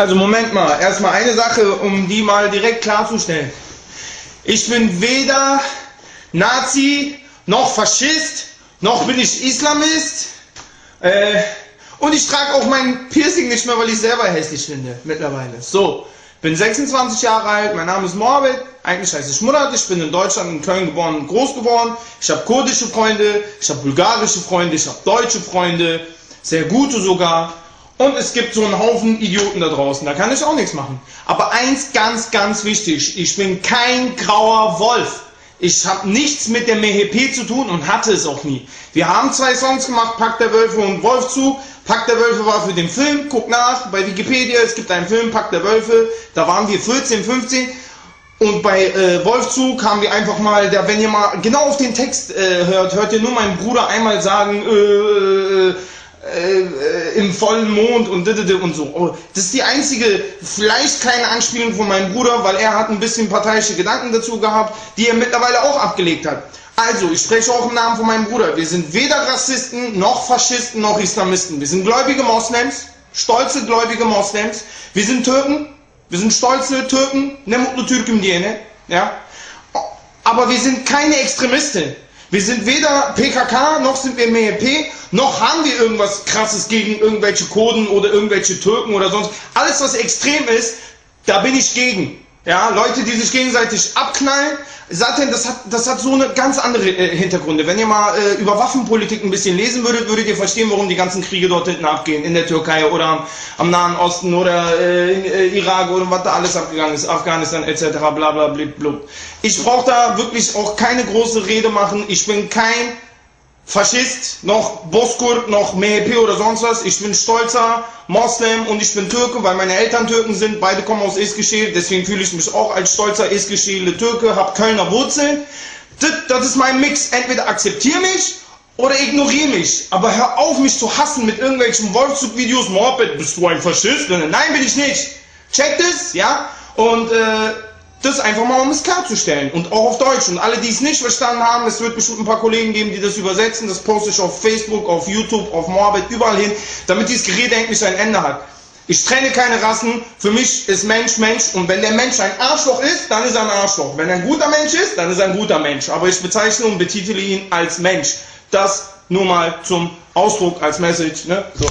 Also Moment mal, erstmal eine Sache, um die mal direkt klarzustellen. Ich bin weder Nazi, noch Faschist, noch bin ich Islamist. Äh, und ich trage auch mein Piercing nicht mehr, weil ich selber hässlich finde, mittlerweile. So, bin 26 Jahre alt, mein Name ist Morbid, eigentlich heiße ich Murat, ich bin in Deutschland, in Köln geboren und groß geworden. Ich habe kurdische Freunde, ich habe bulgarische Freunde, ich habe deutsche Freunde, sehr gute sogar. Und es gibt so einen Haufen Idioten da draußen, da kann ich auch nichts machen. Aber eins ganz, ganz wichtig, ich bin kein grauer Wolf. Ich habe nichts mit der MHP zu tun und hatte es auch nie. Wir haben zwei Songs gemacht, Pack der Wölfe und Wolf zu. Pack der Wölfe war für den Film, guck nach, bei Wikipedia, es gibt einen Film, Pack der Wölfe, da waren wir 14, 15. Und bei äh, Wolfzug haben wir einfach mal, da, wenn ihr mal genau auf den Text äh, hört, hört ihr nur meinen Bruder einmal sagen, äh, äh, im vollen Mond und und so. Oh, das ist die einzige, vielleicht kleine Anspielung von meinem Bruder, weil er hat ein bisschen parteiische Gedanken dazu gehabt, die er mittlerweile auch abgelegt hat. Also, ich spreche auch im Namen von meinem Bruder. Wir sind weder Rassisten, noch Faschisten, noch Islamisten. Wir sind gläubige Moslems, stolze gläubige Moslems. Wir sind Türken, wir sind stolze Türken, ne mutlu diyene, ja. Aber wir sind keine Extremisten. Wir sind weder PKK, noch sind wir MHP, noch haben wir irgendwas krasses gegen irgendwelche Kurden oder irgendwelche Türken oder sonst. Alles, was extrem ist, da bin ich gegen. Ja, Leute, die sich gegenseitig abknallen, Satan, das hat, das hat so eine ganz andere äh, Hintergründe. Wenn ihr mal äh, über Waffenpolitik ein bisschen lesen würdet, würdet ihr verstehen, warum die ganzen Kriege dort hinten abgehen, in der Türkei oder am, Nahen Osten oder äh, in äh, Irak oder was da alles abgegangen ist, Afghanistan etc. bla bla bla bla. Ich brauche da wirklich auch keine große Rede machen. Ich bin kein Faschist, noch Boskur, noch MHP oder sonst was. Ich bin stolzer Moslem und ich bin Türke, weil meine Eltern Türken sind. Beide kommen aus Eskişehir, deswegen fühle ich mich auch als stolzer Eskişehirle Türke, habe Kölner Wurzeln. Das, das ist mein Mix. Entweder akzeptiere mich oder ignoriere mich. Aber hör auf, mich zu hassen mit irgendwelchen Wolfzug-Videos. Morbid, bist du ein Faschist? Nein, bin ich nicht. Check das, ja? Und äh, das einfach mal, um es klarzustellen. Und auch auf Deutsch. Und alle, die es nicht verstanden haben, es wird bestimmt ein paar Kollegen geben, die das übersetzen. Das poste ich auf Facebook, auf YouTube, auf Morbid, überall hin, damit dieses Gerede endlich ein Ende hat. Ich trenne keine Rassen. Für mich ist Mensch Mensch. Und wenn der Mensch ein Arschloch ist, dann ist er ein Arschloch. Wenn er ein guter Mensch ist, dann ist er ein guter Mensch. Aber ich bezeichne und betitle ihn als Mensch. Das nur mal zum Ausdruck, als Message. Ne? So.